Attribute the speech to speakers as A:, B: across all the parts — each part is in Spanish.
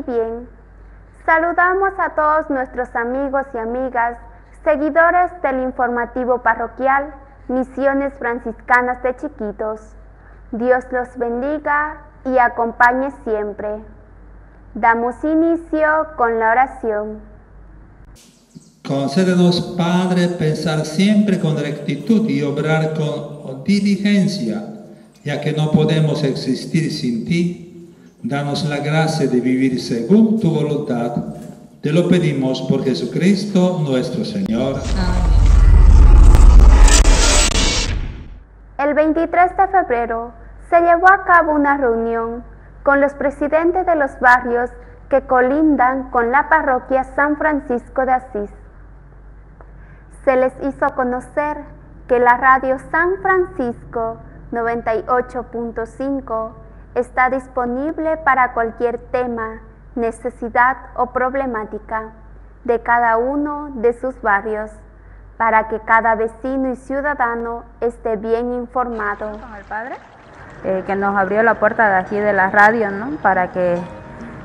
A: bien. Saludamos a todos nuestros amigos y amigas, seguidores del informativo parroquial Misiones Franciscanas de Chiquitos. Dios los bendiga y acompañe siempre. Damos inicio con la oración.
B: Concédenos, Padre, pensar siempre con rectitud y obrar con diligencia, ya que no podemos existir sin ti Danos la gracia de vivir según tu voluntad. Te lo pedimos por Jesucristo nuestro Señor.
A: El 23 de febrero se llevó a cabo una reunión con los presidentes de los barrios que colindan con la parroquia San Francisco de Asís. Se les hizo conocer que la radio San Francisco 98.5 está disponible para cualquier tema, necesidad o problemática de cada uno de sus barrios, para que cada vecino y ciudadano esté bien informado.
C: Con el Padre, eh, que nos abrió la puerta de aquí de la radio, ¿no? Para que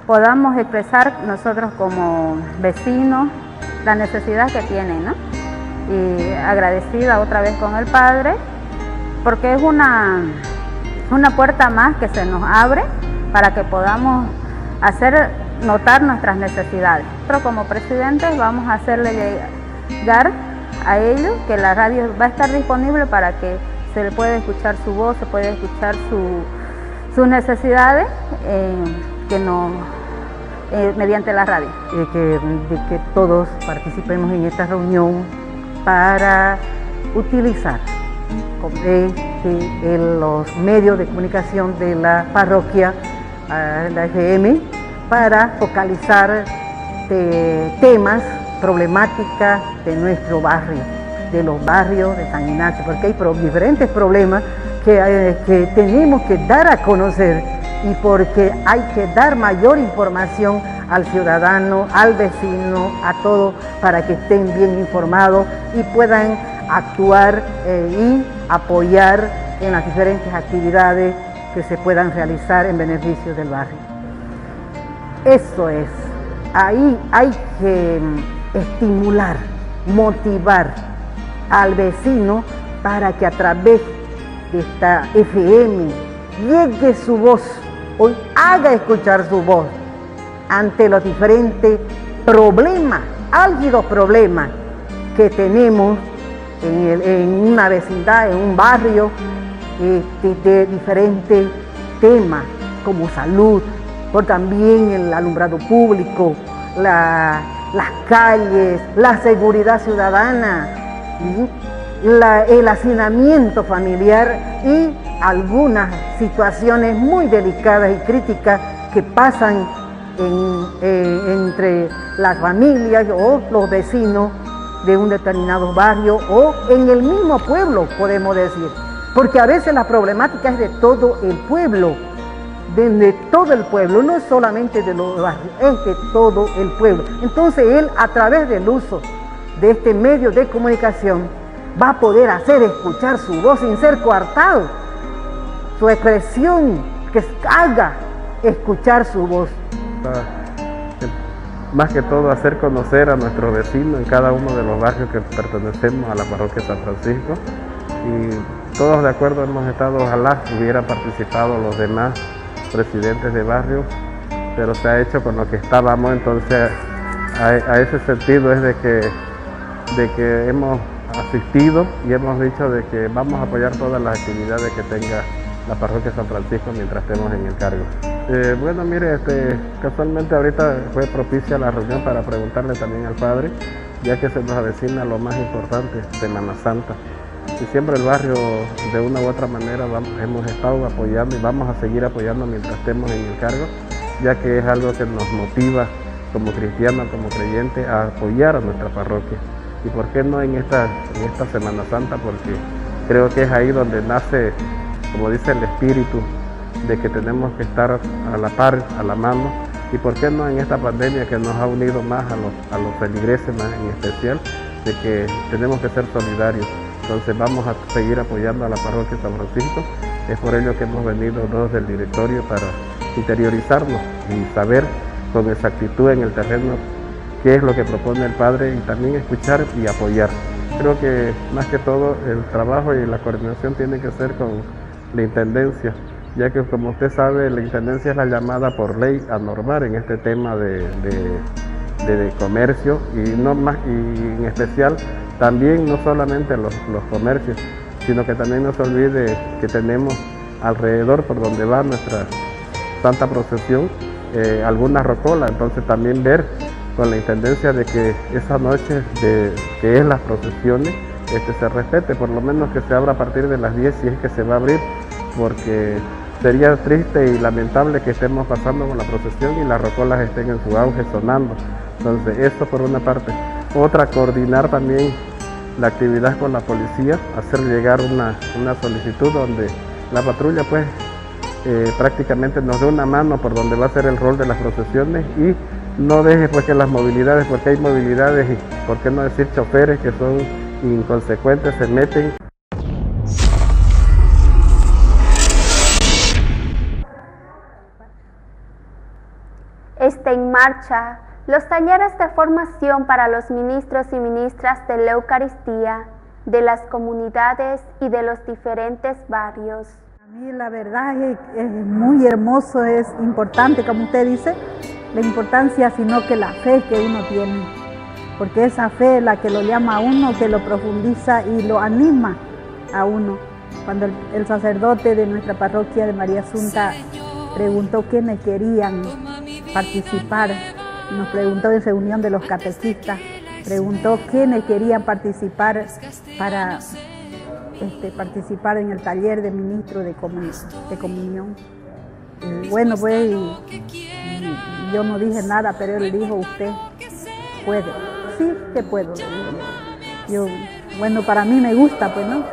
C: podamos expresar nosotros como vecinos la necesidad que tienen, ¿no? Y agradecida otra vez con el Padre, porque es una una puerta más que se nos abre para que podamos hacer notar nuestras necesidades. Pero como presidentes vamos a hacerle llegar a ellos que la radio va a estar disponible para que se le pueda escuchar su voz, se pueda escuchar sus necesidades eh, que no, eh, mediante la radio.
D: que, que todos participemos en esta reunión para utilizar de los medios de comunicación de la parroquia, la FM, para focalizar temas, problemáticas de nuestro barrio, de los barrios de San Ignacio, porque hay diferentes problemas que, eh, que tenemos que dar a conocer y porque hay que dar mayor información al ciudadano, al vecino, a todos, para que estén bien informados y puedan actuar eh, y apoyar en las diferentes actividades que se puedan realizar en beneficio del barrio. Eso es, ahí hay que mm, estimular, motivar al vecino para que a través de esta FM llegue su voz, hoy haga escuchar su voz ante los diferentes problemas, álgidos problemas que tenemos en, una vecindad, en un barrio, este, de diferentes temas como salud, por también el alumbrado público, las calles, la seguridad ciudadana, el hacinamiento familiar y algunas situaciones muy delicadas y críticas que pasan eh, entre las familias o los vecinos de un determinado barrio o en el mismo pueblo, podemos decir. Porque a veces la problemática es de todo el pueblo, de, todo el pueblo, no es solamente de los barrios, es de todo el pueblo. Entonces él a través del uso de este medio de comunicación va a poder hacer escuchar su voz sin ser coartado, su expresión, que haga escuchar su voz.
E: Ah más que todo hacer conocer a nuestros vecinos en cada uno de los barrios que pertenecemos a la parroquia San Francisco y todos de acuerdo hemos estado, ojalá hubieran participado los demás presidentes de barrio, pero se ha hecho con lo que estábamos, entonces a, ese sentido es de que, de que hemos asistido y hemos dicho de que vamos a apoyar todas las actividades que tenga la parroquia San Francisco mientras estemos en el cargo. Eh, bueno, mire, este, casualmente ahorita fue propicia la reunión para preguntarle también al padre, ya que se nos avecina lo más importante, Semana Santa. Y siempre el barrio, de una u otra manera, hemos estado apoyando y vamos a seguir apoyando mientras estemos en el cargo, ya que es algo que nos motiva como cristianos, como creyentes, a apoyar a nuestra parroquia. ¿Y por qué no en esta, en esta Semana Santa? Porque creo que es ahí donde nace, como dice el Espíritu, de que tenemos que estar a la par, a la mano, y por qué no en esta pandemia que nos ha unido más a los, feligreses más en especial, de que tenemos que ser solidarios. Entonces vamos a seguir apoyando a la parroquia San Francisco. Es por ello que hemos venido todos del directorio para interiorizarnos y saber con exactitud en el terreno qué es lo que propone el padre y también escuchar y apoyar. Creo que más que todo el trabajo y la coordinación tiene que ser con la Intendencia, ya que como usted sabe la Intendencia es la llamada por ley a normar en este tema de, comercio y, no más, y en especial también no solamente los, comercios, sino que también no se olvide que tenemos alrededor por donde va nuestra santa procesión eh, alguna rocola, entonces también ver con la intendencia de que esa noche de, que es las procesiones este, se respete, por lo menos que se abra a partir de las 10 si es que se va a abrir, porque sería triste y lamentable que estemos pasando con la procesión y las rocolas estén en su auge sonando. Entonces, esto por una parte. Otra, coordinar también la actividad con la policía, hacer llegar una, una solicitud donde la patrulla pues eh, prácticamente nos dé una mano por donde va a ser el rol de las procesiones y no deje pues que las movilidades, porque hay movilidades y por qué no decir choferes que son inconsecuentes, se meten.
A: Está en marcha los talleres de formación para los ministros y ministras de la Eucaristía de las comunidades y de los diferentes barrios.
F: A mí la verdad es, es muy hermoso, es importante, como usted dice, la importancia, sino que la fe que uno tiene, porque esa fe es la que lo llama a uno, que lo profundiza y lo anima a uno. Cuando el, sacerdote de nuestra parroquia de María Asunta preguntó quiénes querían participar, nos preguntó en reunión de los catequistas, preguntó quiénes querían participar para este, participar en el taller de ministro de, de comunión. bueno, pues yo no dije nada, pero él dijo, usted puede. Sí que puedo. Yo, bueno, para mí me gusta, pues, ¿no?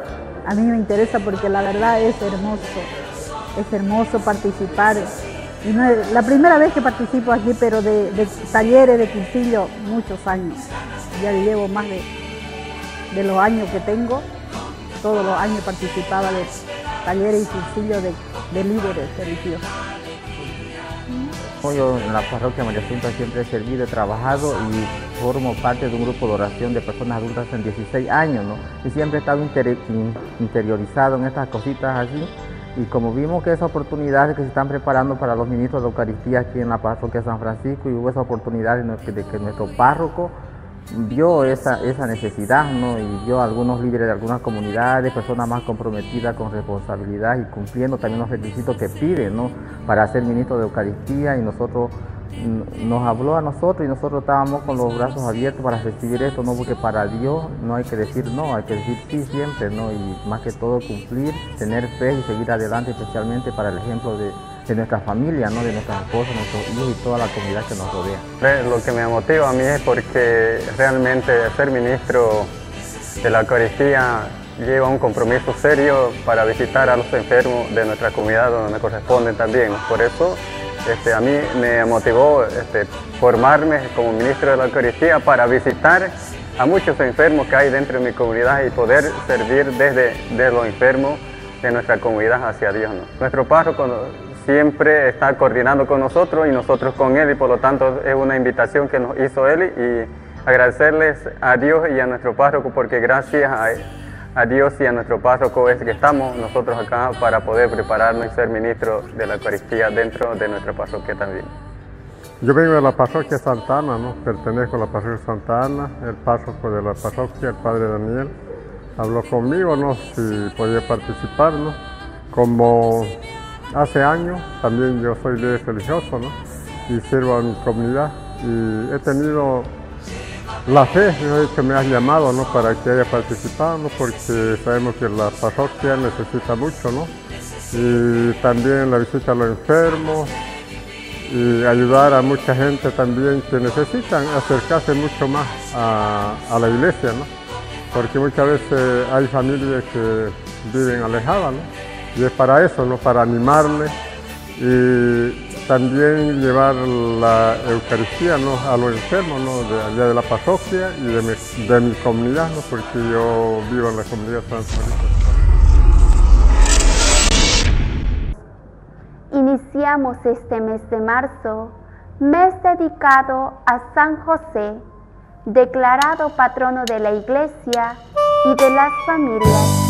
F: A mí me interesa porque la verdad es hermoso. Es hermoso participar. La primera vez que participo aquí, pero de, talleres, de cursillo, muchos años. Ya llevo más de, de los años que tengo. Todos los años participaba de talleres y cursillos de, de líderes religiosos.
G: Yo en la parroquia María Asunta siempre he servido, he trabajado y formo parte de un grupo de oración de personas adultas en 16 años. Y siempre he estado interiorizado en estas cositas así. Y como vimos que esas oportunidades que se están preparando para los ministros de Eucaristía aquí en la parroquia San Francisco y hubo esa oportunidad de que nuestro párroco vio esa, esa necesidad ¿no? y vio algunos líderes de algunas comunidades, personas más comprometidas con responsabilidad y cumpliendo también los requisitos que piden ¿no? para ser ministro de Eucaristía y nosotros nos habló a nosotros y nosotros estábamos con los brazos abiertos para recibir esto, ¿no? porque para Dios no hay que decir no, hay que decir sí siempre, ¿no? y más que todo cumplir, tener fe y seguir adelante, especialmente para el ejemplo de, de nuestra familia, ¿no? de nuestras esposas, nuestros hijos y toda la comunidad que nos rodea.
H: Lo que me motiva a mí es porque realmente ser ministro de la Eucaristía lleva un compromiso serio para visitar a los enfermos de nuestra comunidad donde me corresponden también. Por eso este, a mí me motivó este, formarme como ministro de la Eucaristía para visitar a muchos enfermos que hay dentro de mi comunidad y poder servir desde de los enfermos de nuestra comunidad hacia Dios. Nuestro párroco siempre está coordinando con nosotros y nosotros con él y por lo tanto es una invitación que nos hizo él y agradecerles a Dios y a nuestro párroco porque gracias a, Dios y a nuestro párroco es que estamos nosotros acá para poder prepararnos y ser ministros de la Eucaristía dentro de nuestra parroquia también.
I: Yo vengo de la parroquia Santana, ¿no? pertenezco a la parroquia Santana, el párroco de la parroquia, el padre Daniel, habló conmigo ¿no? si podía participar, como Hace años también yo soy líder religioso ¿no? y sirvo a mi comunidad y he tenido la fe que me has llamado ¿no? para que haya participado porque sabemos que la parroquia necesita mucho ¿no? y también la visita a los enfermos y ayudar a mucha gente también que necesitan acercarse mucho más a, a la iglesia ¿no? porque muchas veces hay familias que viven alejadas ¿no? Y es para eso, ¿no? para animarle y también llevar la Eucaristía ¿no? a los enfermos ¿no? allá de la parroquia y de mi, comunidad, ¿no? porque yo vivo en la comunidad San
A: Iniciamos este mes de marzo mes dedicado a San José, declarado patrono de la Iglesia y de las familias.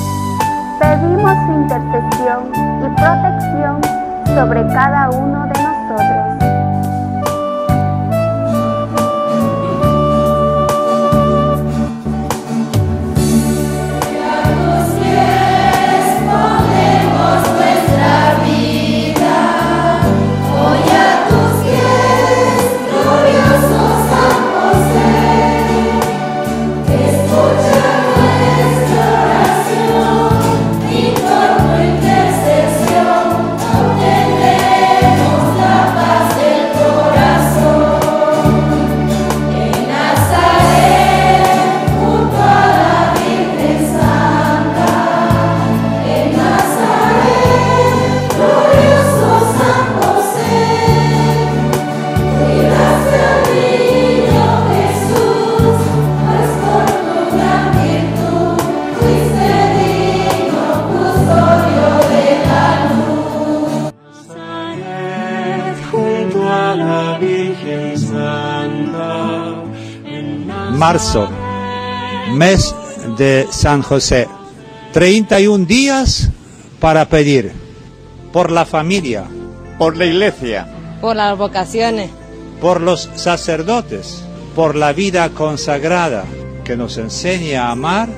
A: Pedimos su intercesión y protección sobre cada uno de nosotros. others.
B: Marzo, mes de San José. 31 días para pedir por la familia,
J: por la iglesia,
K: por las vocaciones,
B: por los sacerdotes, por la vida consagrada que nos enseña a amar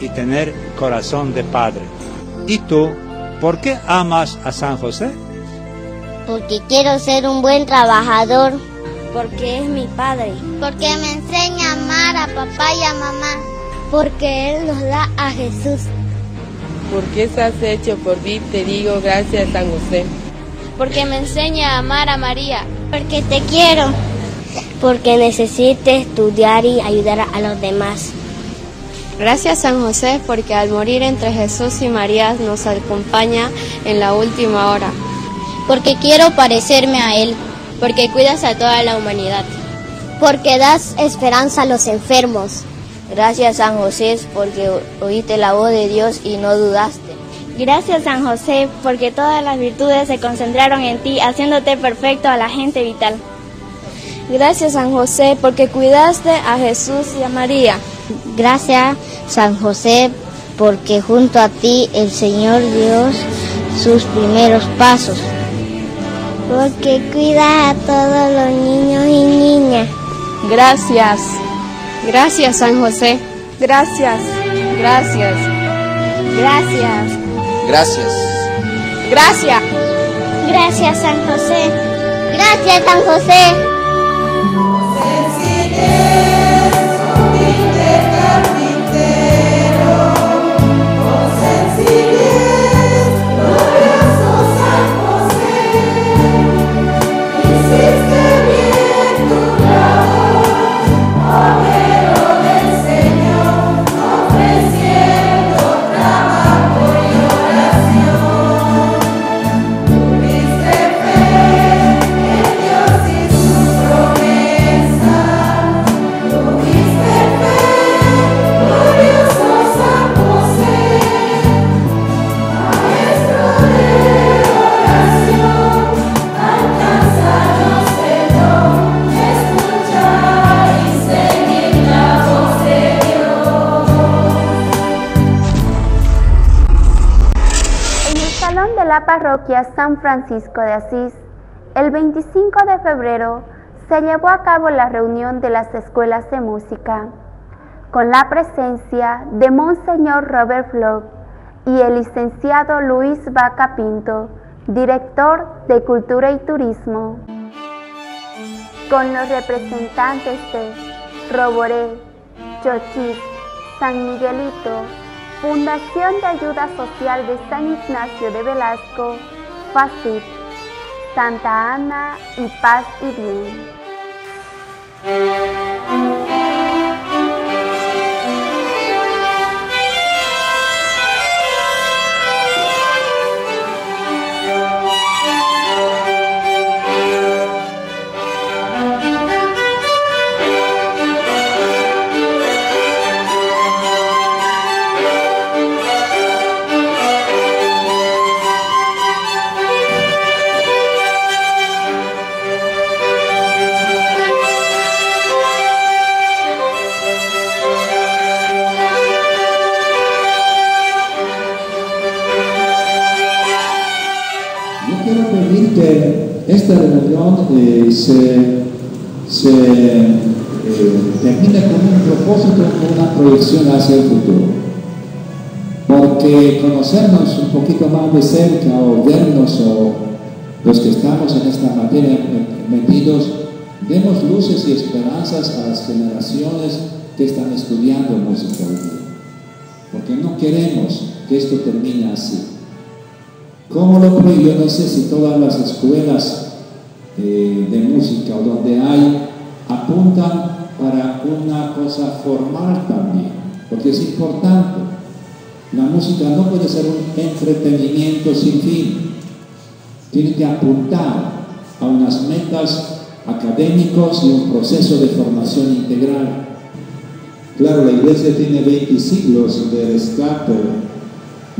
B: y tener corazón de padre. ¿Y tú, por qué amas a San José?
L: Porque quiero ser un buen trabajador
M: porque es mi padre.
L: Porque me enseña amar a papá y a mamá.
M: Porque Él nos da a Jesús.
N: Porque estás hecho por mí, te digo gracias San José.
O: Porque me enseña a amar a María.
L: Porque te quiero.
M: Porque necesito estudiar y ayudar a los demás.
O: Gracias San José porque al morir entre Jesús y María nos acompaña en la última hora.
L: Porque quiero parecerme a Él
O: porque cuidas a toda la humanidad.
M: Porque das esperanza a los enfermos.
K: Gracias San José porque oíste la voz de Dios y no dudaste.
O: Gracias San José porque todas las virtudes se concentraron en ti, haciéndote perfecto a la gente vital.
K: Gracias San José porque cuidaste a Jesús y a María.
L: Gracias San José porque junto a ti el Señor dio sus primeros pasos
M: porque cuida a todos los niños y niñas.
O: Gracias. Gracias, San José.
K: Gracias.
O: Gracias.
M: Gracias.
P: Gracias.
O: Gracias.
M: Gracias, San José.
L: Gracias, San José.
A: San Francisco de Asís, el 25 de febrero se llevó a cabo la reunión de las escuelas de música, con la presencia de Monseñor Robert Flock y el licenciado Luis Vaca Pinto, director de Cultura y Turismo, con los representantes de Roboré, Chochis, San Miguelito, Fundación de Ayuda Social de San Ignacio de Velasco, FACIP, Santa Ana y Paz y Bien.
B: Porque conocernos un poquito más de cerca o vernos o los que estamos en esta materia metidos, demos luces y esperanzas a las generaciones que están estudiando música hoy día. Porque no queremos que esto termine así. ¿Cómo lo creo? Yo no sé si todas las escuelas eh, de música o donde hay apuntan para una cosa formal también, porque es importante. La música no puede ser un entretenimiento sin fin. Tiene que apuntar a unas metas académicos y un proceso de formación integral. Claro, la iglesia tiene 20 siglos de rescate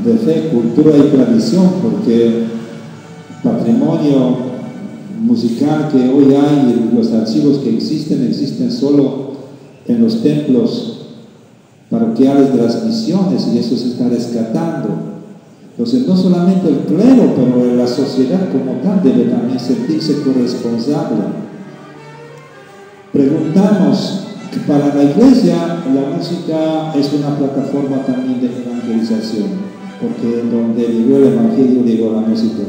B: de fe, cultura y tradición, porque patrimonio musical que hoy hay, los archivos que existen, existen solo en los templos parroquiales de las misiones y eso se está rescatando. Entonces, no solamente el clero, pero la sociedad como tal debe también sentirse corresponsable. Preguntamos que para la iglesia la música es una plataforma también de evangelización, porque donde llegó el evangelio llegó la música,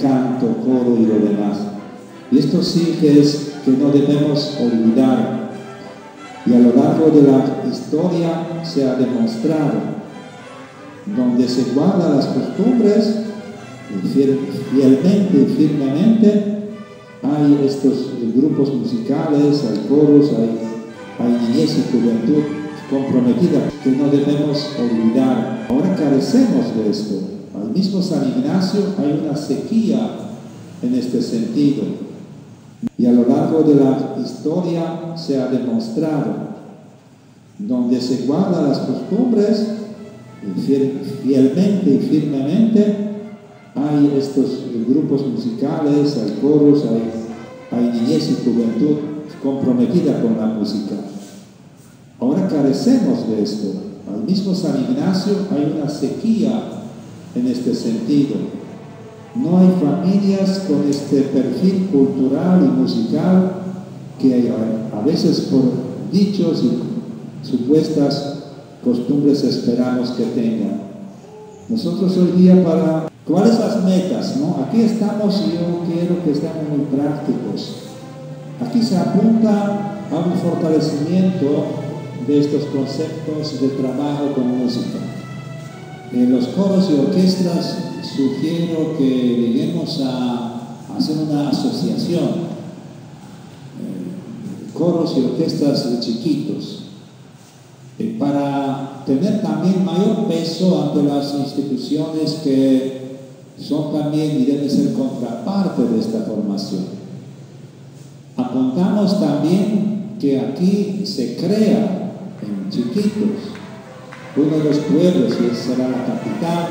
B: canto, coro y lo demás. Y esto sí que es que no debemos olvidar y a lo largo de la historia se ha demostrado donde se guardan las costumbres fielmente y firmemente hay estos grupos musicales, hay coros, hay, hay niñez y juventud comprometida que no debemos olvidar. Ahora carecemos de esto. Al mismo San Ignacio hay una sequía en este sentido. Y a lo largo de la historia se ha demostrado, donde se guardan las costumbres, fielmente y firmemente, hay estos grupos musicales, hay coros, hay, hay niñez y juventud comprometida con la música. Ahora carecemos de esto. Al mismo San Ignacio hay una sequía en este sentido. No hay familias con este perfil cultural y musical que a veces por dichos y supuestas costumbres esperamos que tengan. Nosotros hoy día para... ¿Cuáles las metas? No? Aquí estamos y yo quiero que estemos muy prácticos. Aquí se apunta a un fortalecimiento de estos conceptos de trabajo con música. En los coros y orquestas sugiero que lleguemos a hacer una asociación, eh, coros y orquestas de chiquitos, para tener también mayor peso ante las instituciones que son también y deben ser contraparte de esta formación. Apuntamos también que aquí se crea en chiquitos uno de los pueblos, y será la capital,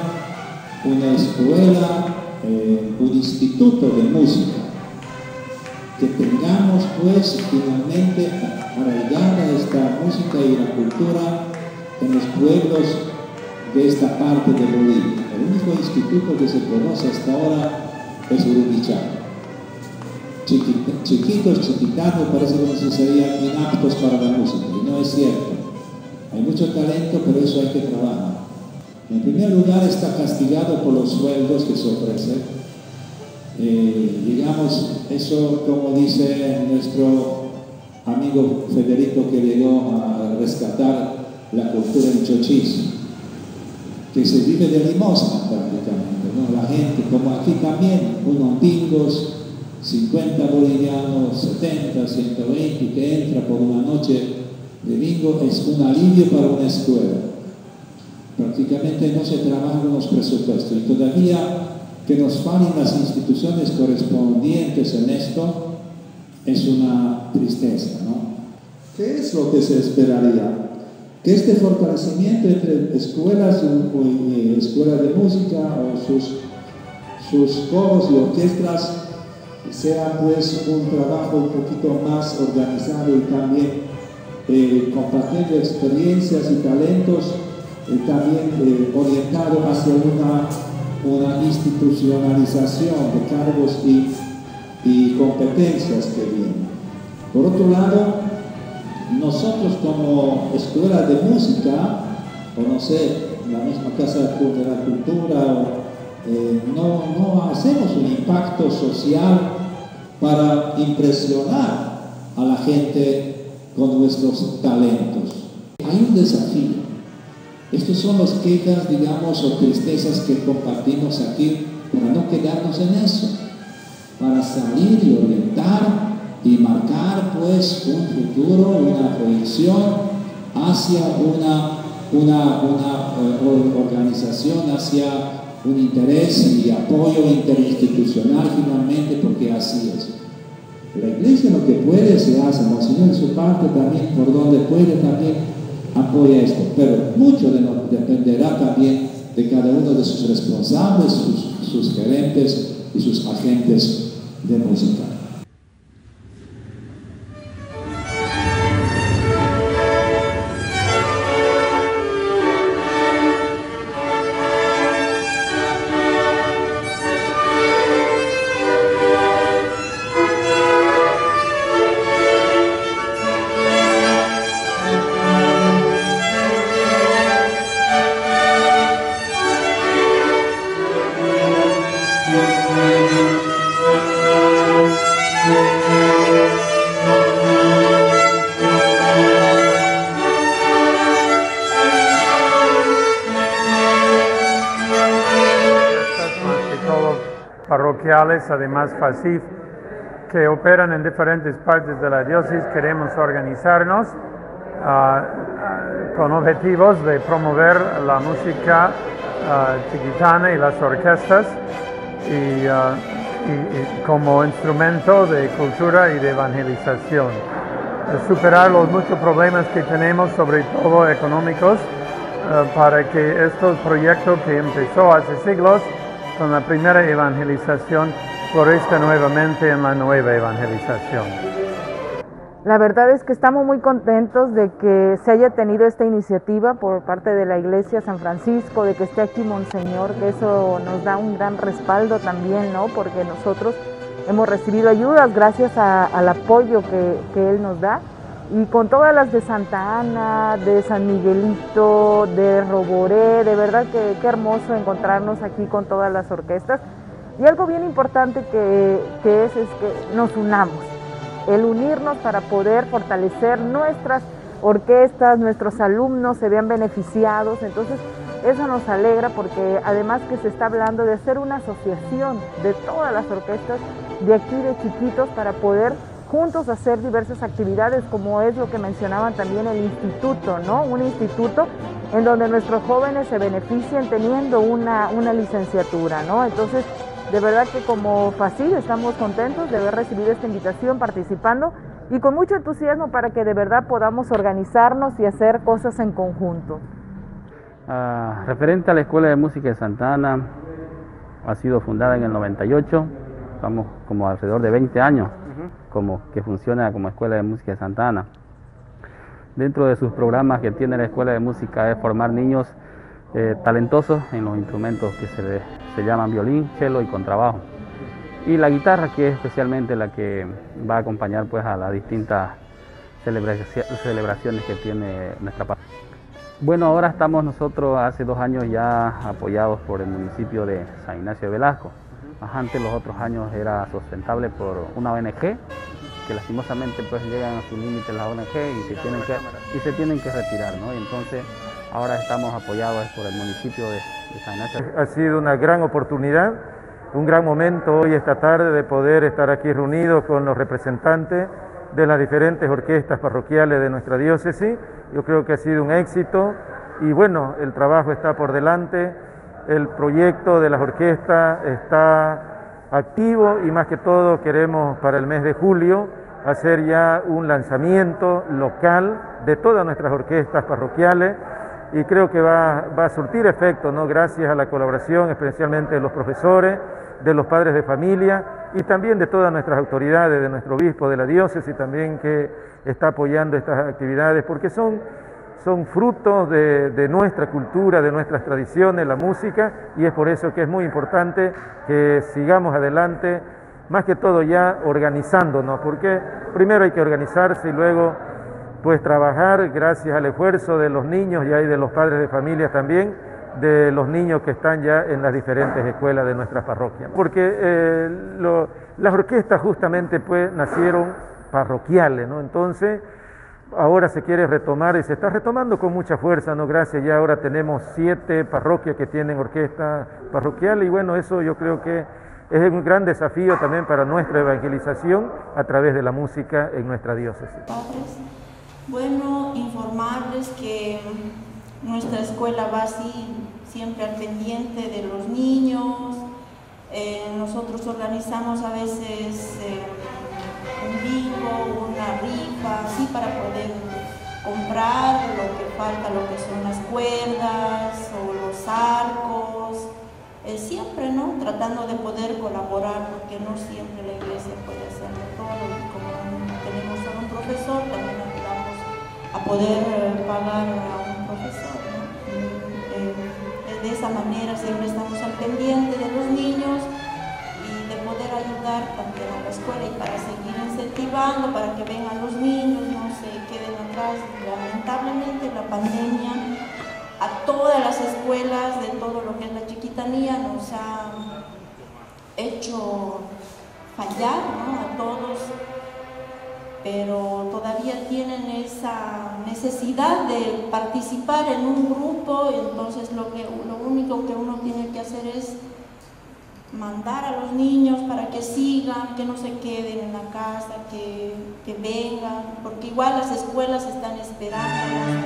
B: una escuela, eh, un instituto de música. Que tengamos pues finalmente arraigada esta música y la cultura en los pueblos de esta parte de Bolivia. El único instituto que se conoce hasta ahora es Urubichán. chiquitos, chiquitanos, parece como si serían inaptos para la música, y no es cierto. Hay mucho talento, pero eso hay que trabajar. En primer lugar está castigado por los sueldos que se ofrecen. Digamos, eso como dice nuestro amigo Federico que llegó a rescatar la cultura del chochis, que se vive de limosna prácticamente, ¿no? La gente, como aquí también, unos pingos, 50 bolivianos, 70, 120, que entra por una noche de bingo, es un alivio para una escuela prácticamente no se trabajan los presupuestos y todavía que nos fallen las instituciones correspondientes en esto es una tristeza, ¿no? ¿Qué es lo que se esperaría? Que este fortalecimiento entre escuelas y escuelas de música o sus, sus coros y orquestas sea pues un trabajo un poquito más organizado y también eh, compartiendo experiencias y talentos también eh, orientado hacia una una institucionalización de cargos y, competencias que vienen. Por otro lado, nosotros como escuela de música, o no sé, la misma Casa de la Cultura, eh, no, no hacemos un impacto social para impresionar a la gente con nuestros talentos. Hay un desafío. Estos son las quejas, digamos, o tristezas que compartimos aquí para no quedarnos en eso, para salir y orientar y marcar pues un futuro, una proyección hacia una, una, una eh, organización, hacia un interés y apoyo interinstitucional finalmente, porque así es. La iglesia lo que puede se hace, Monseñor en su parte también, por donde puede también apoya esto, pero mucho dependerá también de cada uno de sus responsables, sus, sus gerentes y sus agentes de música.
J: Además FACIF, que operan en diferentes partes de la diócesis, queremos organizarnos ah, ah, con objetivos de promover la música uh, chiquitana y las orquestas y, como instrumento de cultura y de evangelización. Superar los muchos problemas que tenemos, sobre todo económicos, para que estos proyectos que empezó hace siglos con la primera evangelización florezca nuevamente en la nueva evangelización.
P: La verdad es que estamos muy contentos de que se haya tenido esta iniciativa por parte de la Iglesia San Francisco, de que esté aquí Monseñor, que eso nos da un gran respaldo también, ¿no? Porque nosotros hemos recibido ayudas gracias al apoyo que, que Él nos da y con todas las de Santa Ana, de San Miguelito, de Roboré, de verdad que qué hermoso encontrarnos aquí con todas las orquestas. Y algo bien importante que, es, es que nos unamos, el unirnos para poder fortalecer nuestras orquestas, nuestros alumnos se vean beneficiados, entonces eso nos alegra porque además que se está hablando de hacer una asociación de todas las orquestas de aquí de chiquitos para poder juntos hacer diversas actividades, como es lo que mencionaban también el instituto, ¿no? Un instituto en donde nuestros jóvenes se beneficien teniendo una, una licenciatura, ¿no? Entonces, de verdad que como FACIL estamos contentos de haber recibido esta invitación, participando y con mucho entusiasmo para que de verdad podamos organizarnos y hacer cosas en conjunto.
Q: Ah, referente a la Escuela de Música de Santa Ana, ha sido fundada en el 98, estamos como alrededor de 20 años como que funciona como Escuela de Música de Santa Ana. Dentro de sus programas que tiene la Escuela de Música es formar niños eh, talentosos en los instrumentos que se, se llaman violín, cello y contrabajo. Y la guitarra, que es especialmente la que va a acompañar pues, a las distintas celebraciones que tiene nuestra parroquia. Bueno, ahora estamos nosotros hace dos años ya apoyados por el municipio de San Ignacio de Velasco. Antes los otros años era sustentable por una ONG que lastimosamente pues llegan a su límite la ONG y se tienen que, y se tienen que retirar, ¿no? entonces ahora estamos apoyados por el municipio de, San Ignacio.
J: Ha sido una gran oportunidad, un gran momento hoy esta tarde de poder estar aquí reunidos con los representantes de las diferentes orquestas parroquiales de nuestra diócesis. Yo creo que ha sido un éxito y bueno, el trabajo está por delante el proyecto de las orquestas está activo y más que todo queremos para el mes de julio hacer ya un lanzamiento local de todas nuestras orquestas parroquiales y creo que va, a surtir efecto, ¿no? gracias a la colaboración especialmente de los profesores, de los padres de familia y también de todas nuestras autoridades, de nuestro obispo de la diócesis también que está apoyando estas actividades, porque son son frutos de, nuestra cultura, de nuestras tradiciones, la música, y es por eso que es muy importante que sigamos adelante, más que todo ya organizándonos, porque primero hay que organizarse y luego pues trabajar gracias al esfuerzo de los niños y de los padres de familia también, de los niños que están ya en las diferentes escuelas de nuestra parroquia. Porque eh, las orquestas justamente pues nacieron parroquiales, ¿no? Entonces, ahora se quiere retomar y se está retomando con mucha fuerza, ¿no? Gracias, ya ahora tenemos siete parroquias que tienen orquesta parroquial y bueno, eso yo creo que es un gran desafío también para nuestra evangelización a través de la música en nuestra diócesis.
R: Bueno, informarles que nuestra escuela va así siempre al pendiente de los niños. Eh, nosotros organizamos a veces eh, un vivo, una rifa, así para poder comprar lo que falta, lo que son las cuerdas o los arcos. Eh, siempre, ¿no? Tratando de poder colaborar, porque no siempre la iglesia puede hacerlo todo. Y como tenemos a un profesor, también ayudamos a poder pagar a un profesor, de esa manera siempre estamos al pendiente de los niños para que vengan los niños, no se queden atrás. Lamentablemente la pandemia a todas las escuelas de todo lo que es la chiquitanía nos ha hecho fallar a todos, pero todavía tienen esa necesidad de participar en un grupo, entonces lo, que, lo único que uno tiene que hacer es mandar a los niños para que sigan, que no se queden en la casa, que, que vengan, porque igual las escuelas están esperando.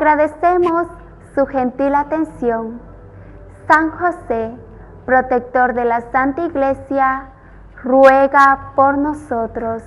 A: Agradecemos su gentil atención. San José, protector de la Santa Iglesia, ruega por nosotros.